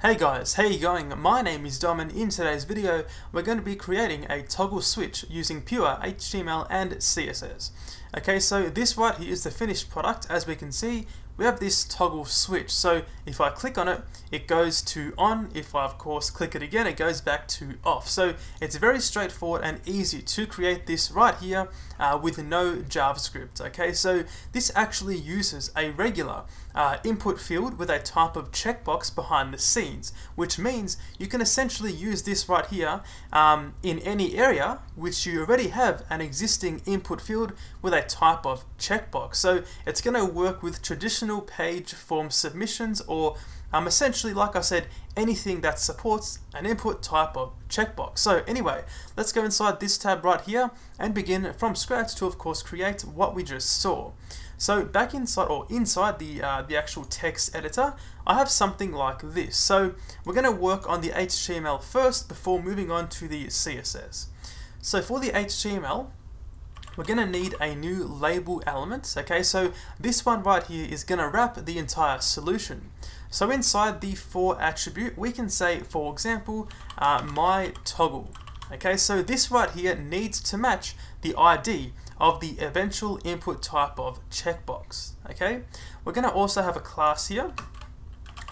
Hey guys, how you going? My name is Dom and in today's video we're going to be creating a toggle switch using pure HTML and CSS. Okay, so this right here is the finished product. As we can see, we have this toggle switch. So if I click on it, it goes to on. If I, of course, click it again, it goes back to off. So it's very straightforward and easy to create this right here uh, with no JavaScript. Okay, so this actually uses a regular uh, input field with a type of checkbox behind the scenes, which means you can essentially use this right here um, in any area which you already have an existing input field with a type of checkbox. So it's going to work with traditional page form submissions or um, essentially, like I said, anything that supports an input type of checkbox. So anyway, let's go inside this tab right here and begin from scratch to, of course, create what we just saw. So back inside or inside the, uh, the actual text editor, I have something like this. So we're going to work on the HTML first before moving on to the CSS. So for the HTML, we're going to need a new label element. Okay, so this one right here is going to wrap the entire solution. So inside the for attribute, we can say, for example, uh, my toggle. Okay, so this right here needs to match the ID of the eventual input type of checkbox. Okay, we're going to also have a class here.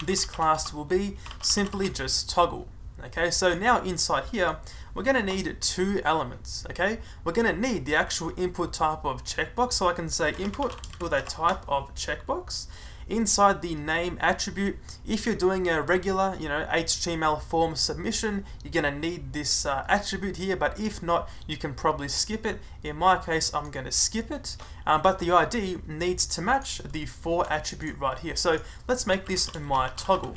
This class will be simply just toggle. Okay, so now inside here, we're going to need two elements, okay? We're going to need the actual input type of checkbox, so I can say input with a type of checkbox. Inside the name attribute, if you're doing a regular, you know, HTML form submission, you're going to need this uh, attribute here, but if not, you can probably skip it. In my case, I'm going to skip it, um, but the ID needs to match the for attribute right here. So let's make this my toggle.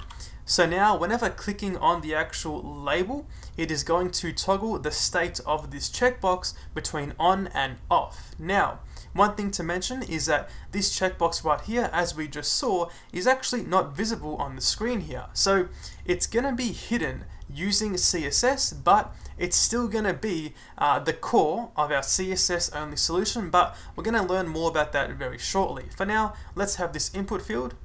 So now whenever clicking on the actual label, it is going to toggle the state of this checkbox between on and off. Now, one thing to mention is that this checkbox right here, as we just saw, is actually not visible on the screen here. So it's going to be hidden using CSS, but it's still going to be uh, the core of our CSS only solution, but we're going to learn more about that very shortly. For now, let's have this input field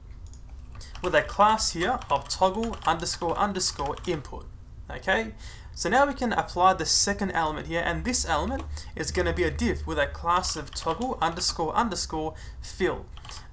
with a class here of toggle underscore underscore input. Okay, so now we can apply the second element here, and this element is going to be a div with a class of toggle underscore underscore fill.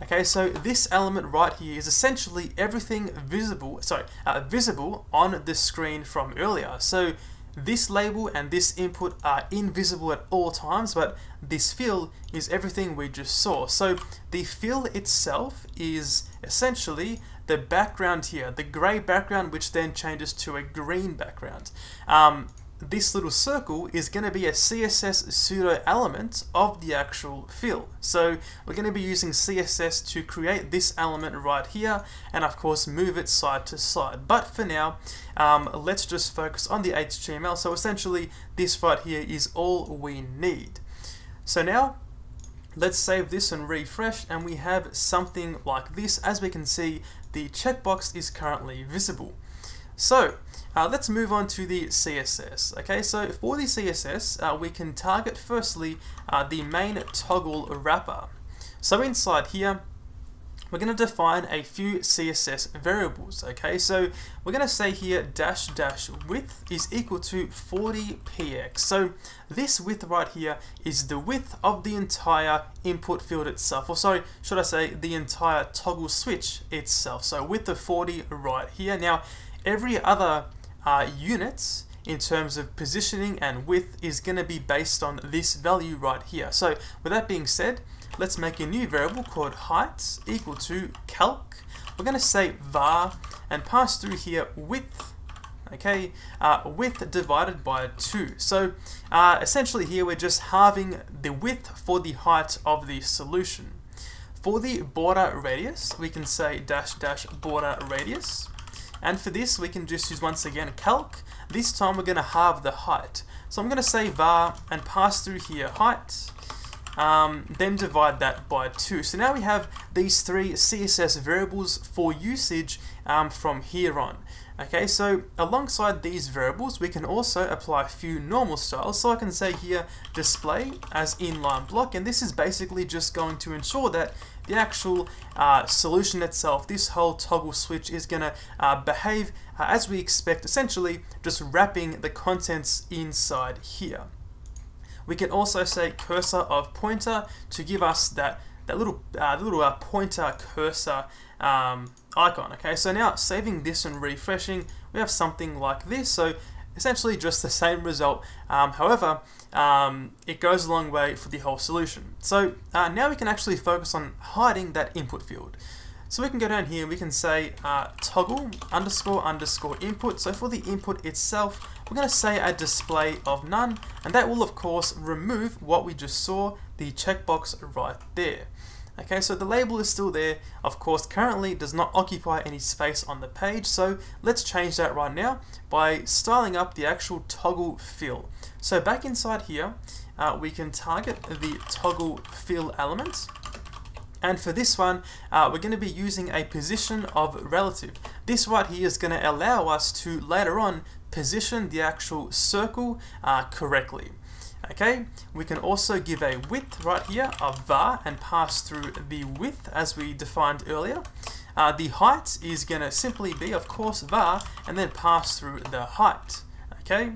Okay, so this element right here is essentially everything visible, sorry, uh, visible on the screen from earlier. So this label and this input are invisible at all times, but this fill is everything we just saw. So the fill itself is essentially the background here, the grey background, which then changes to a green background. Um, this little circle is going to be a CSS pseudo element of the actual fill. So we're going to be using CSS to create this element right here and of course move it side to side. But for now, um, let's just focus on the HTML. So essentially this right here is all we need. So now let's save this and refresh and we have something like this. As we can see, the checkbox is currently visible. So uh, let's move on to the CSS. Okay, so for the CSS, uh, we can target firstly uh, the main toggle wrapper. So inside here, we're going to define a few CSS variables. Okay, so we're going to say here dash dash width is equal to 40px. So this width right here is the width of the entire input field itself, or sorry, should I say the entire toggle switch itself. So width of 40 right here. Now, every other uh, units in terms of positioning and width is going to be based on this value right here. So with that being said, let's make a new variable called height equal to calc. We're going to say var and pass through here width okay, uh, width divided by 2. So uh, essentially here we're just halving the width for the height of the solution. For the border radius, we can say dash dash border radius and for this, we can just use once again calc. This time we're going to halve the height. So I'm going to say var and pass through here height, um, then divide that by 2. So now we have these three CSS variables for usage um, from here on. Okay, so alongside these variables, we can also apply a few normal styles. So I can say here display as inline block, and this is basically just going to ensure that the actual uh, solution itself, this whole toggle switch is going to uh, behave uh, as we expect, essentially just wrapping the contents inside here. We can also say cursor of pointer to give us that that little uh, little uh, pointer cursor um, icon. Okay, so now saving this and refreshing, we have something like this. So essentially just the same result. Um, however, um, it goes a long way for the whole solution. So uh, now we can actually focus on hiding that input field. So we can go down here and we can say uh, toggle underscore underscore input. So for the input itself, we're going to say a display of none, and that will of course remove what we just saw, the checkbox right there. Okay, so the label is still there. Of course, currently does not occupy any space on the page, so let's change that right now by styling up the actual toggle fill. So back inside here, uh, we can target the toggle fill element. And for this one, uh, we're going to be using a position of relative. This right here is going to allow us to later on position the actual circle uh, correctly. Okay, we can also give a width right here of var and pass through the width as we defined earlier. Uh, the height is going to simply be, of course, var and then pass through the height. Okay,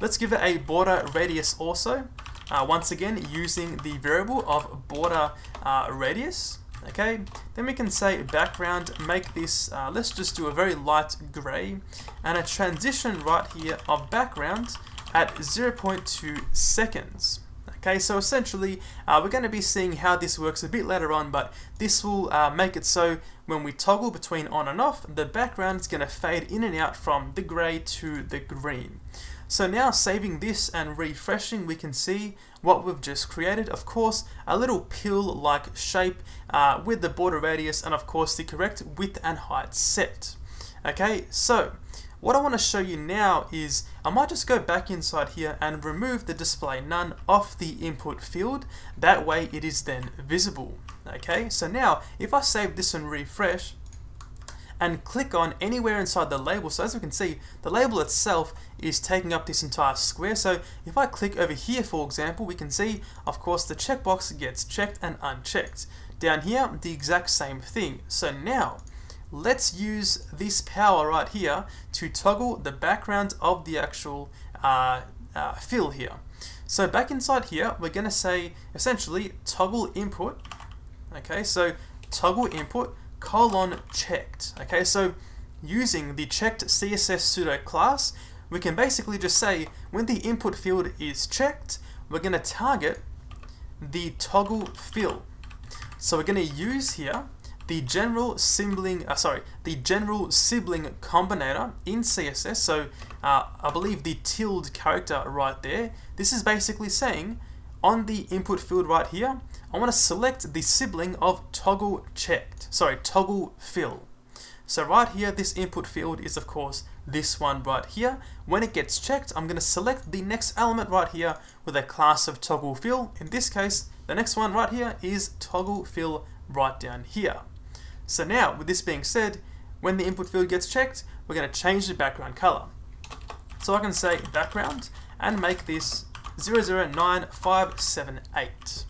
let's give it a border radius also. Uh, once again, using the variable of border uh, radius. Okay, then we can say background, make this, uh, let's just do a very light gray, and a transition right here of background at 0.2 seconds. Okay, so essentially, uh, we're going to be seeing how this works a bit later on, but this will uh, make it so when we toggle between on and off, the background is going to fade in and out from the grey to the green. So now saving this and refreshing, we can see what we've just created. Of course, a little pill-like shape uh, with the border radius and of course the correct width and height set. Okay, so what I want to show you now is I might just go back inside here and remove the display none off the input field. That way it is then visible. Okay, so now if I save this and refresh, and click on anywhere inside the label. So as we can see, the label itself is taking up this entire square. So if I click over here, for example, we can see, of course, the checkbox gets checked and unchecked. Down here, the exact same thing. So now, let's use this power right here to toggle the background of the actual uh, uh, fill here. So back inside here, we're going to say essentially toggle input. Okay, so toggle input colon checked. Okay, so using the checked CSS pseudo class, we can basically just say when the input field is checked, we're going to target the toggle fill. So we're going to use here the general sibling, uh, sorry, the general sibling combinator in CSS. So uh, I believe the tilde character right there. This is basically saying on the input field right here, I want to select the sibling of toggle checked, sorry, toggle fill. So right here, this input field is of course this one right here. When it gets checked, I'm going to select the next element right here with a class of toggle fill. In this case, the next one right here is toggle fill right down here. So now, with this being said, when the input field gets checked, we're going to change the background color. So I can say background and make this 009578.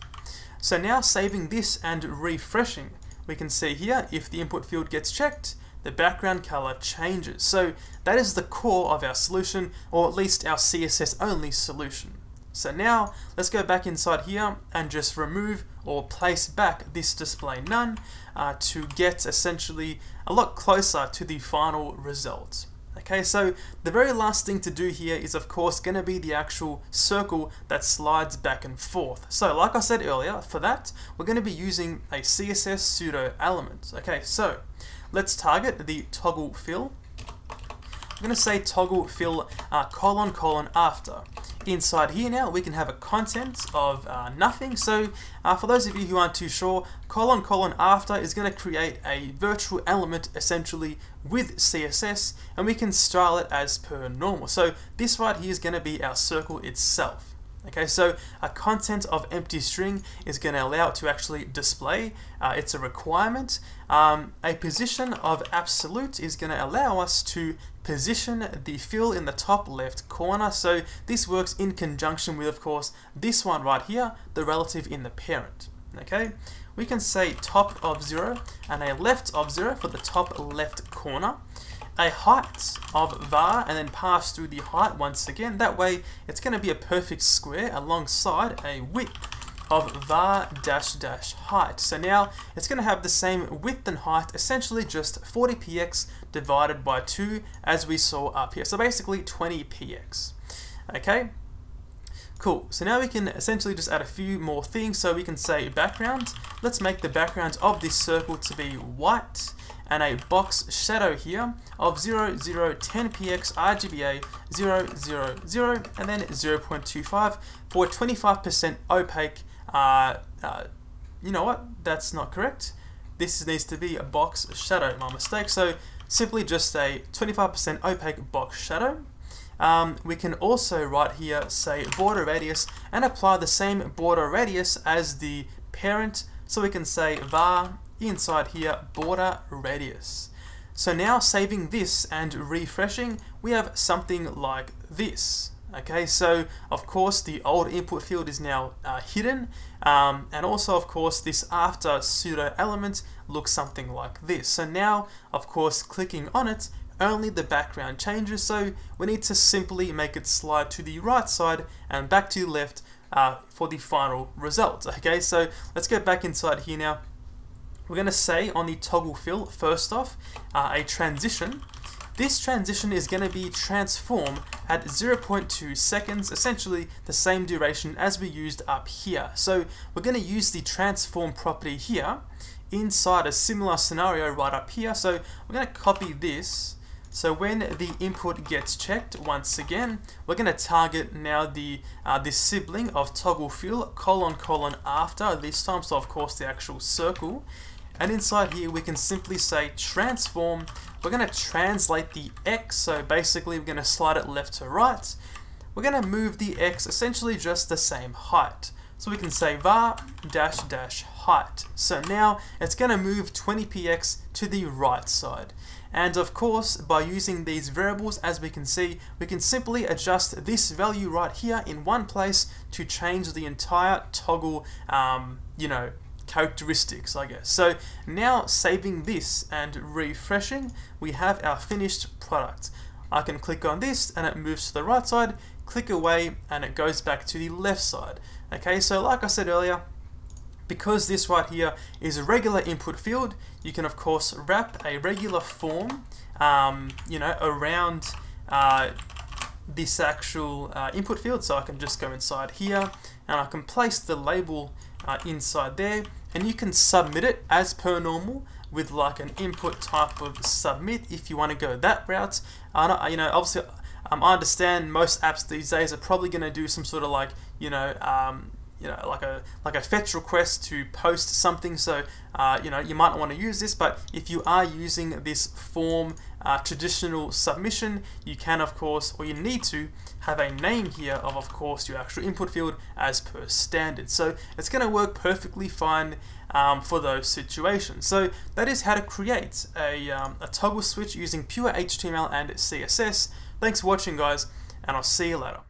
So now saving this and refreshing, we can see here if the input field gets checked, the background color changes. So that is the core of our solution, or at least our CSS only solution. So now let's go back inside here and just remove or place back this display none uh, to get essentially a lot closer to the final result. Okay, so the very last thing to do here is of course going to be the actual circle that slides back and forth. So like I said earlier, for that, we're going to be using a CSS pseudo element. Okay, so let's target the toggle fill. I'm going to say toggle fill uh, colon colon after. Inside here now, we can have a content of uh, nothing. So uh, for those of you who aren't too sure, colon colon after is going to create a virtual element essentially with CSS and we can style it as per normal. So this right here is going to be our circle itself. Okay, so a content of empty string is going to allow it to actually display. Uh, it's a requirement. Um, a position of absolute is going to allow us to position the fill in the top left corner. So this works in conjunction with, of course, this one right here, the relative in the parent. Okay, we can say top of 0 and a left of 0 for the top left corner a height of var and then pass through the height once again. That way it's going to be a perfect square alongside a width of var dash dash height. So now it's going to have the same width and height, essentially just 40px divided by 2 as we saw up here. So basically 20px. Okay, Cool, so now we can essentially just add a few more things. So we can say background. Let's make the background of this circle to be white and a box shadow here of 0, 0, 10px RGBA 0, 0, 0 and then 0.25 for 25% opaque. Uh, uh, you know what? That's not correct. This needs to be a box shadow, my mistake. So simply just a 25% opaque box shadow. Um, we can also right here say border radius and apply the same border radius as the parent so we can say var inside here border radius. So now saving this and refreshing, we have something like this. Okay, so of course the old input field is now uh, hidden, um, and also of course this after pseudo element looks something like this. So now, of course, clicking on it, only the background changes, so we need to simply make it slide to the right side and back to the left uh, for the final result. Okay, so let's get back inside here now we're going to say on the toggle fill, first off, uh, a transition. This transition is going to be transform at 0.2 seconds, essentially the same duration as we used up here. So we're going to use the transform property here inside a similar scenario right up here. So we're going to copy this. So when the input gets checked, once again, we're going to target now the uh, this sibling of toggle fill colon colon after this time. So of course the actual circle. And inside here, we can simply say transform. We're going to translate the x, so basically we're going to slide it left to right. We're going to move the x essentially just the same height. So we can say var dash dash height. So now it's going to move 20px to the right side. And of course, by using these variables, as we can see, we can simply adjust this value right here in one place to change the entire toggle, um, you know, characteristics, I guess. So now saving this and refreshing, we have our finished product. I can click on this and it moves to the right side, click away and it goes back to the left side. Okay, so like I said earlier, because this right here is a regular input field, you can of course wrap a regular form, um, you know, around uh, this actual uh, input field. So I can just go inside here and I can place the label uh, inside there and you can submit it as per normal with like an input type of submit if you want to go that route. I you know, obviously, um, I understand most apps these days are probably going to do some sort of like, you know, um, you know, like a like a fetch request to post something. So, uh, you know, you might not want to use this, but if you are using this form uh, traditional submission, you can, of course, or you need to have a name here of, of course, your actual input field as per standard. So it's going to work perfectly fine um, for those situations. So that is how to create a, um, a toggle switch using pure HTML and CSS. Thanks for watching, guys, and I'll see you later.